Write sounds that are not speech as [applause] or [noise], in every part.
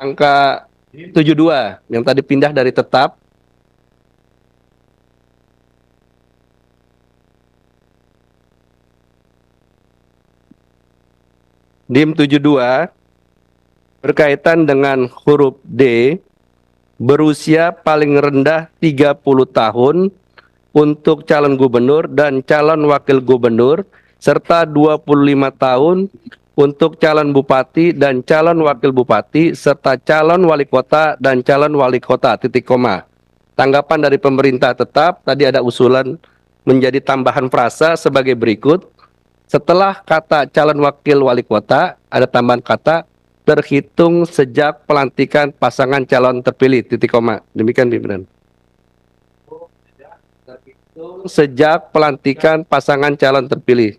Angka 72 yang tadi pindah dari tetap. DIM 72 berkaitan dengan huruf D berusia paling rendah 30 tahun untuk calon gubernur dan calon wakil gubernur serta 25 tahun untuk calon bupati dan calon wakil bupati serta calon wali kota dan calon wali kota titik koma. Tanggapan dari pemerintah tetap tadi ada usulan menjadi tambahan frasa sebagai berikut. Setelah kata calon wakil wali kota ada tambahan kata terhitung sejak pelantikan pasangan calon terpilih titik koma. Demikian pimpinan. Sejak pelantikan pasangan calon terpilih.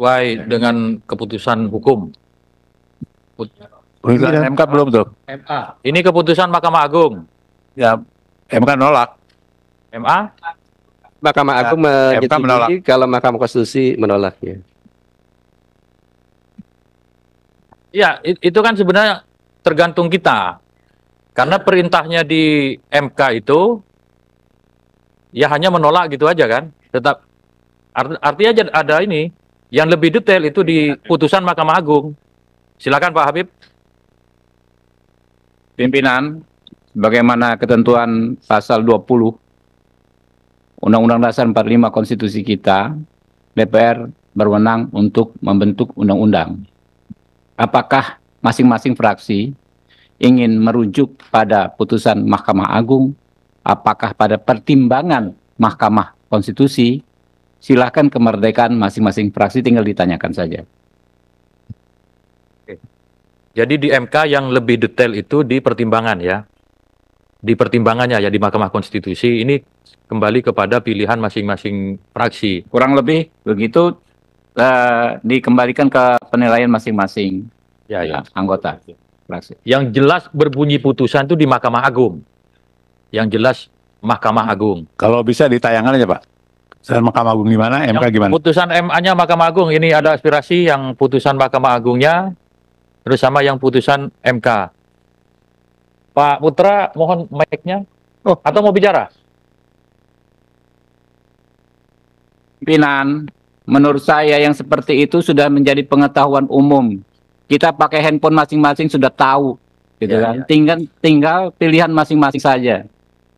Sesuai dengan keputusan hukum. Putusan MK belum tuh. MA. Ini keputusan Mahkamah Agung. Ya, MK nolak. MA Mahkamah Ya, Agung menolak. menyetujui kalau Mahkamah Konstitusi menolaknya. Ya, i- itu kan sebenarnya tergantung kita. Karena perintahnya di MK itu ya hanya menolak gitu aja kan. Tetap art- artinya aja ada ini yang lebih detail itu di putusan Mahkamah Agung. Silakan Pak Habib. Pimpinan, bagaimana ketentuan pasal 20 Undang-Undang Dasar 45 Konstitusi kita, DPR berwenang untuk membentuk undang-undang. Apakah masing-masing fraksi ingin merujuk pada putusan Mahkamah Agung? Apakah pada pertimbangan Mahkamah Konstitusi? Silakan kemerdekaan masing-masing fraksi tinggal ditanyakan saja. Jadi di MK yang lebih detail itu di pertimbangan ya. Di pertimbangannya ya di Mahkamah Konstitusi ini kembali kepada pilihan masing-masing fraksi. Kurang lebih begitu eh, dikembalikan ke penilaian masing-masing Ya, ya. anggota fraksi. Yang jelas berbunyi putusan itu di Mahkamah Agung. Yang jelas Mahkamah Agung. Kalau bisa ditayangkan aja Pak. Saya Mahkamah Agung gimana, MK Yang gimana? Putusan MA-nya Mahkamah Agung ini ada aspirasi yang putusan Mahkamah Agungnya terus sama yang putusan MK. Pak Putra mohon mic-nya. Oh. Atau mau bicara? Pimpinan, menurut saya yang seperti itu sudah menjadi pengetahuan umum. Kita pakai handphone masing-masing sudah tahu, gitu Ya, kan. ya. Tinggal tinggal pilihan masing-masing saja.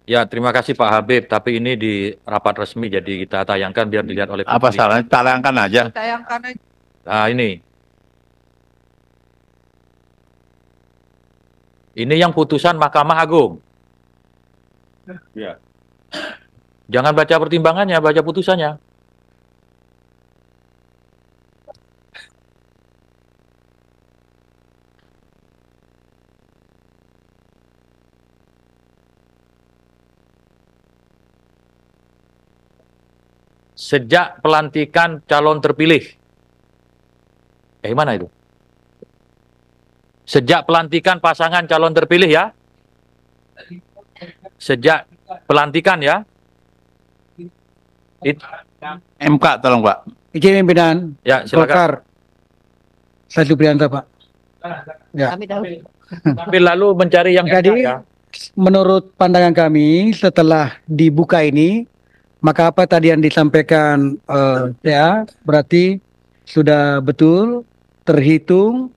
Ya, terima kasih Pak Habib, tapi ini di rapat resmi jadi kita tayangkan biar dilihat oleh Apa publik. salahnya? Tayangkan aja. Tayangkan aja. Nah, ini. Ini yang putusan Mahkamah Agung. Ya. Jangan baca pertimbangannya, baca putusannya. Sejak pelantikan calon terpilih. Eh, mana itu? Sejak pelantikan pasangan calon terpilih ya. Sejak pelantikan ya. It- MK tolong Pak. Izin pimpinan ya, silakan. Golkar. Saya Supriyanto Pak. Ya. Kami tahu. Tapi lalu mencari yang Jadi- ya. Menurut pandangan kami setelah dibuka ini maka apa tadi yang disampaikan eh, ya berarti sudah betul terhitung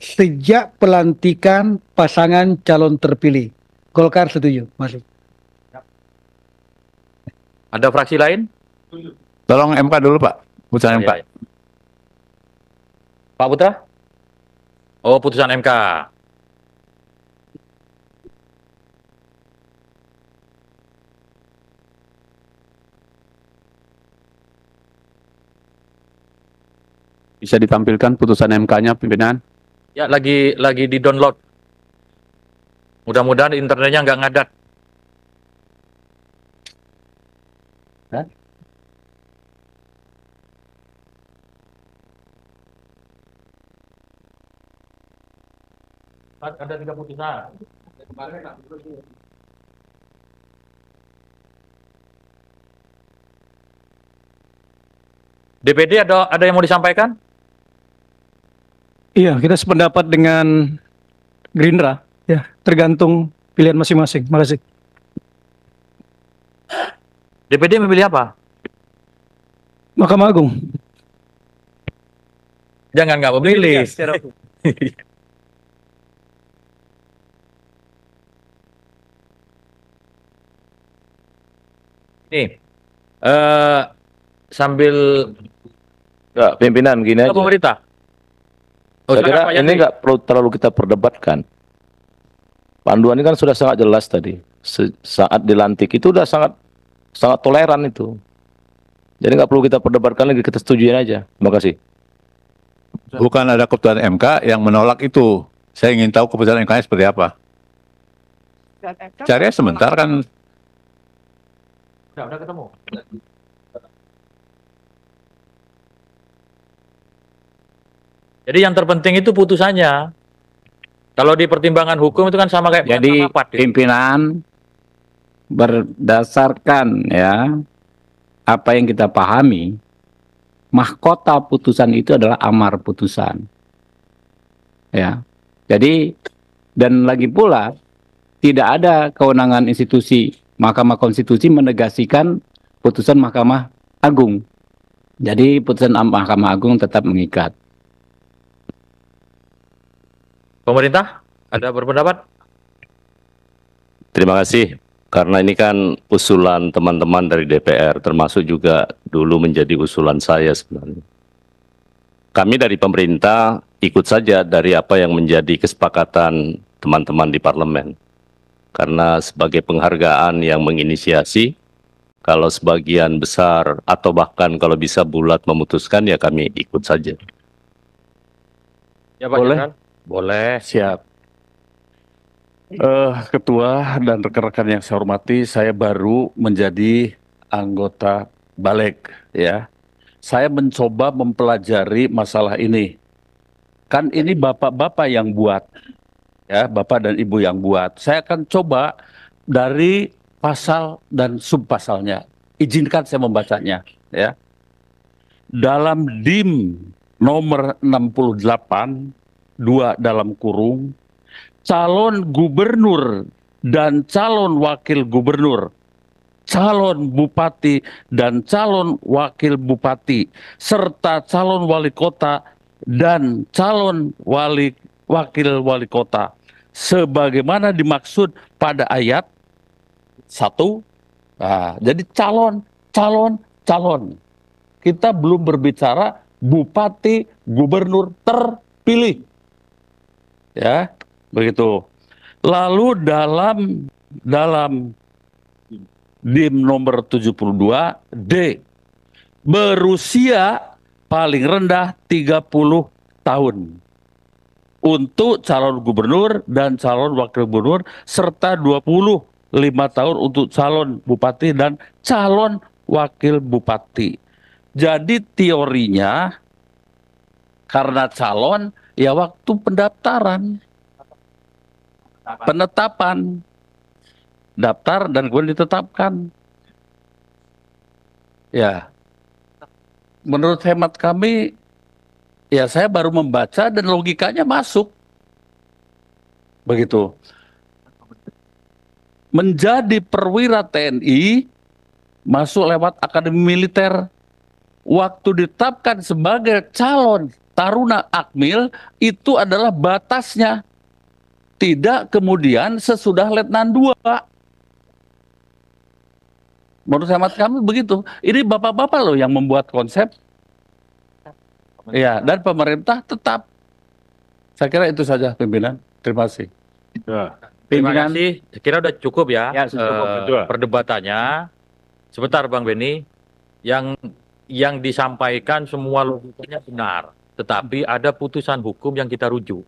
sejak pelantikan pasangan calon terpilih. Golkar setuju, masuk. Ada fraksi lain? Tolong MK dulu Pak. Putusan MK. Ya, ya. Pak Putra? Oh, putusan MK. Bisa ditampilkan putusan MK-nya pimpinan. Ya, lagi lagi di-download. Mudah-mudahan internetnya nggak ngadat. Hah? Ada tiga putusan. DPD ada ada yang mau disampaikan? Iya, kita sependapat dengan Gerindra. Ya, tergantung pilihan masing-masing. Makasih. DPD memilih apa? Mahkamah Agung. Jangan nggak memilih. [laughs] Nih, eh sambil Enggak, pimpinan gini aja. pemerintah. Oh, Saya kira ini nggak perlu terlalu kita perdebatkan. Panduan ini kan sudah sangat jelas tadi. Se- saat dilantik itu udah sangat sangat toleran itu. Jadi nggak perlu kita perdebatkan lagi, kita setujuin aja. Terima kasih. Bukan ada keputusan MK yang menolak itu. Saya ingin tahu keputusan MK seperti apa. Cari aja sebentar kan Udah, udah ketemu. Jadi yang terpenting itu putusannya. Kalau di pertimbangan hukum itu kan sama kayak Jadi rapat, pimpinan berdasarkan ya apa yang kita pahami, mahkota putusan itu adalah amar putusan. Ya. Jadi dan lagi pula tidak ada kewenangan institusi Mahkamah Konstitusi menegasikan putusan Mahkamah Agung. Jadi putusan Am- Mahkamah Agung tetap mengikat. Pemerintah ada berpendapat? Terima kasih. Karena ini kan usulan teman-teman dari DPR, termasuk juga dulu menjadi usulan saya sebenarnya. Kami dari pemerintah ikut saja dari apa yang menjadi kesepakatan teman-teman di parlemen. Karena sebagai penghargaan yang menginisiasi, kalau sebagian besar atau bahkan kalau bisa bulat memutuskan ya kami ikut saja. Ya Pak Boleh. Jenderal? Boleh. Siap. Eh, Ketua dan rekan-rekan yang saya hormati, saya baru menjadi anggota balik ya. Saya mencoba mempelajari masalah ini. Kan ini bapak-bapak yang buat, ya, bapak dan ibu yang buat. Saya akan coba dari pasal dan subpasalnya. Izinkan saya membacanya, ya. Dalam DIM nomor 68 dua dalam kurung calon gubernur dan calon wakil gubernur calon bupati dan calon wakil bupati serta calon wali kota dan calon wali wakil wali kota. Sebagaimana dimaksud pada ayat satu nah, jadi calon calon calon. Kita belum berbicara bupati gubernur terpilih ya begitu. Lalu dalam dalam dim nomor 72 D. Berusia paling rendah 30 tahun. Untuk calon gubernur dan calon wakil gubernur serta 25 tahun untuk calon bupati dan calon wakil bupati. Jadi teorinya karena calon ya waktu pendaftaran. Penetapan. Daftar dan kemudian ditetapkan. Ya. Menurut hemat kami ya saya baru membaca dan logikanya masuk. Begitu. Menjadi perwira TNI masuk lewat akademi militer. Waktu ditetapkan sebagai calon taruna akmil itu adalah batasnya. Tidak kemudian sesudah letnan 2 menurut hemat kami begitu. Ini bapak-bapak loh yang membuat konsep. Ya dan pemerintah tetap. Saya kira itu saja pimpinan. Terima kasih. Terima Pimpinan kasih. Saya Kira udah cukup ya, Ya, sudah cukup, eh, betul. perdebatannya. Sebentar Bang Beni, yang yang disampaikan semua logikanya benar, tetapi ada putusan hukum yang kita rujuk.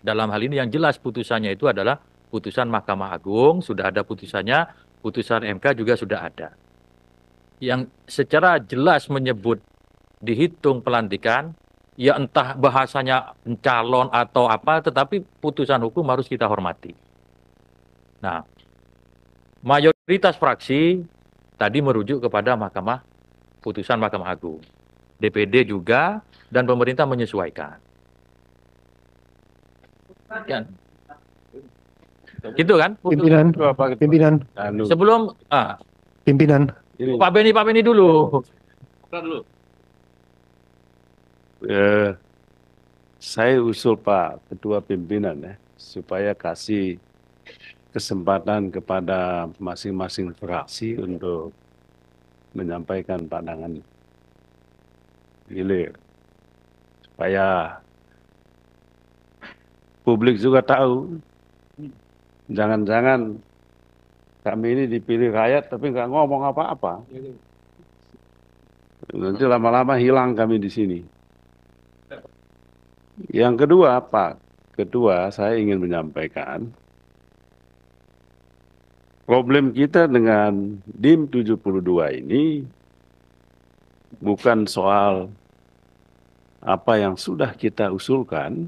Dalam hal ini yang jelas putusannya itu adalah putusan Mahkamah Agung, sudah ada putusannya, putusan MK juga sudah ada. Yang secara jelas menyebut dihitung pelantikan, ya entah bahasanya calon atau apa, tetapi putusan hukum harus kita hormati. Nah, mayoritas fraksi tadi merujuk kepada Mahkamah putusan Mahkamah Agung. DPD juga dan pemerintah menyesuaikan. Ya. Gitu kan? Pimpinan, pimpinan, Sebelum ah, pimpinan. Pak Beni, Pak Beni dulu. Eh, saya usul Pak Ketua Pimpinan ya, supaya kasih kesempatan kepada masing-masing fraksi untuk menyampaikan pandangan hilir. Supaya publik juga tahu, jangan-jangan kami ini dipilih rakyat tapi nggak ngomong apa-apa. Nanti lama-lama hilang kami di sini. Yang kedua, Pak Ketua, saya ingin menyampaikan problem kita dengan DIM 72 ini bukan soal apa yang sudah kita usulkan,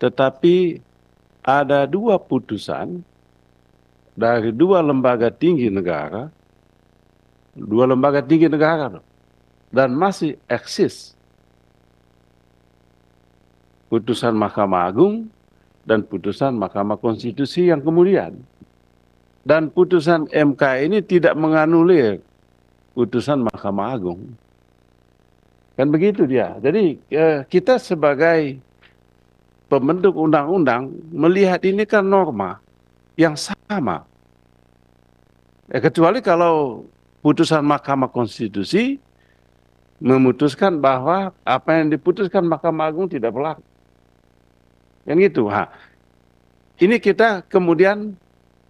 tetapi ada dua putusan dari dua lembaga tinggi negara, dua lembaga tinggi negara, dan masih eksis putusan Mahkamah Agung dan putusan Mahkamah Konstitusi yang kemudian. Dan putusan MK ini tidak menganulir putusan Mahkamah Agung. Kan begitu dia. Jadi eh, kita sebagai pembentuk undang-undang melihat ini kan norma yang sama. Eh, kecuali kalau putusan Mahkamah Konstitusi memutuskan bahwa apa yang diputuskan Mahkamah Agung tidak berlaku. Kan gitu. Ha. Ini kita kemudian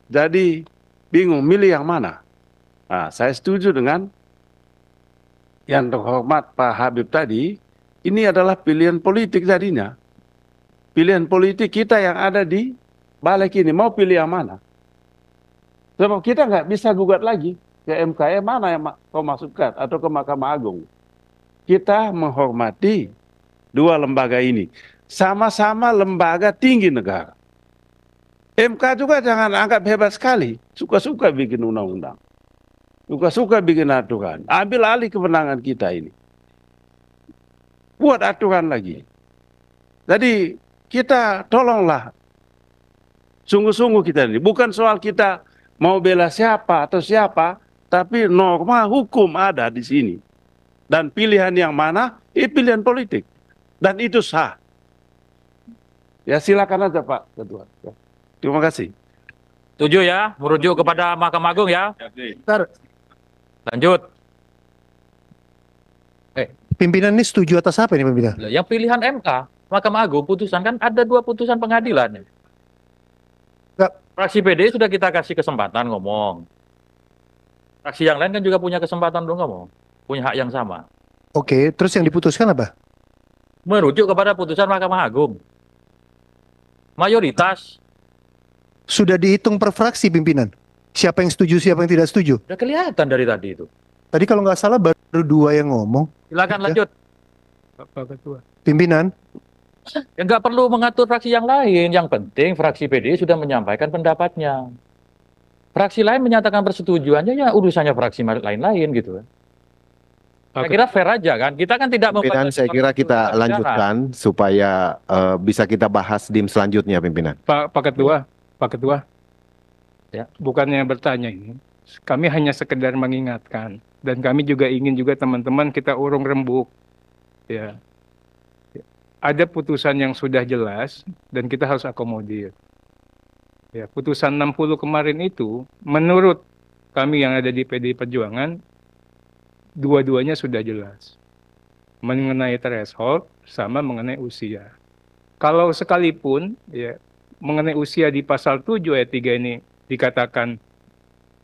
jadi bingung milih yang mana. Nah, saya setuju dengan yang terhormat Pak Habib tadi. Ini adalah pilihan politik tadinya. Pilihan politik kita yang ada di balik ini. Mau pilih yang mana? Sebab kita nggak bisa gugat lagi ke MKM mana yang kau masukkan atau ke Mahkamah Agung. Kita menghormati dua lembaga ini sama-sama lembaga tinggi negara. MK juga jangan anggap hebat sekali, suka-suka bikin undang-undang. Suka-suka bikin aturan. Ambil alih kewenangan kita ini. Buat aturan lagi. Jadi kita tolonglah sungguh-sungguh kita ini. Bukan soal kita mau bela siapa atau siapa, tapi norma hukum ada di sini. Dan pilihan yang mana, ini pilihan politik. Dan itu sah. Ya silakan aja Pak Ketua. Ya. Terima kasih. Tujuh ya, merujuk kepada Mahkamah Agung ya. Bentar, Lanjut. pimpinan ini setuju atas apa ini pimpinan? Yang pilihan MK, Mahkamah Agung putusan kan ada dua putusan pengadilan. Enggak. Fraksi PD sudah kita kasih kesempatan ngomong. Fraksi yang lain kan juga punya kesempatan untuk ngomong, punya hak yang sama. Oke, terus yang diputuskan apa? Merujuk kepada putusan Mahkamah Agung. Mayoritas Sudah dihitung per fraksi pimpinan. Siapa yang setuju, siapa yang tidak setuju. udah kelihatan dari tadi itu. Tadi kalau nggak salah baru dua yang ngomong. Silakan Ya. lanjut. Pak Ketua. Pimpinan, Ya nggak perlu mengatur fraksi yang lain. Yang penting fraksi PD sudah menyampaikan pendapatnya. Fraksi lain menyatakan persetujuannya ya urusannya fraksi lain-lain gitu. Saya Oke. kira fair aja kan. Kita kan tidak Pimpinan saya kira kita lanjutkan supaya eh, bisa kita bahas dim selanjutnya pimpinan. Pak, Pak Ketua, Pak Ketua. Ya. Bukannya bertanya ini, kami hanya sekedar mengingatkan dan kami juga ingin juga teman-teman kita urung rembuk. Ya. Ada putusan yang sudah jelas dan kita harus akomodir. Ya, putusan 60 kemarin itu menurut kami yang ada di PDI Perjuangan dua-duanya sudah jelas. Mengenai threshold sama mengenai usia. Kalau sekalipun ya mengenai usia di pasal 7 ayat 3 ini dikatakan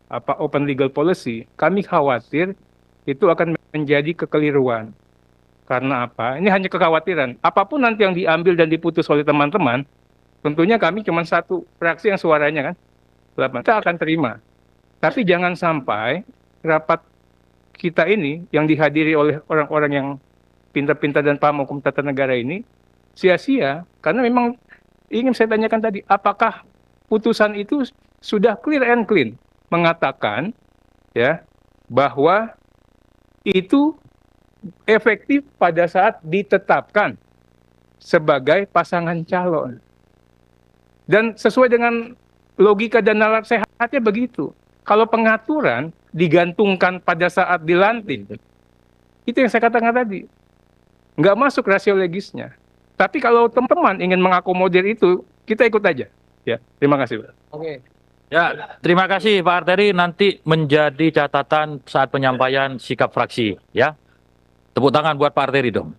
apa open legal policy, kami khawatir itu akan menjadi kekeliruan. Karena apa? Ini hanya kekhawatiran. Apa pun nanti yang diambil dan diputus oleh teman-teman, tentunya kami cuma satu fraksi yang suaranya kan. Kita akan terima. Tapi jangan sampai rapat kita ini yang dihadiri oleh orang-orang yang pintar-pintar dan paham hukum tata negara ini sia-sia karena memang ingin saya tanyakan tadi apakah putusan itu sudah clear and clean mengatakan ya bahwa itu efektif pada saat ditetapkan sebagai pasangan calon. Dan sesuai dengan logika dan nalar sehatnya begitu. Kalau pengaturan digantungkan pada saat dilantik, itu yang saya katakan tadi. Nggak masuk rasio legisnya. Tapi kalau teman-teman ingin mengakomodir itu, kita ikut aja. Ya, terima kasih. Oke. Ya, terima kasih Pak Arteri. Nanti menjadi catatan saat penyampaian sikap fraksi, ya. Tepuk tangan buat Pak Arteri dong.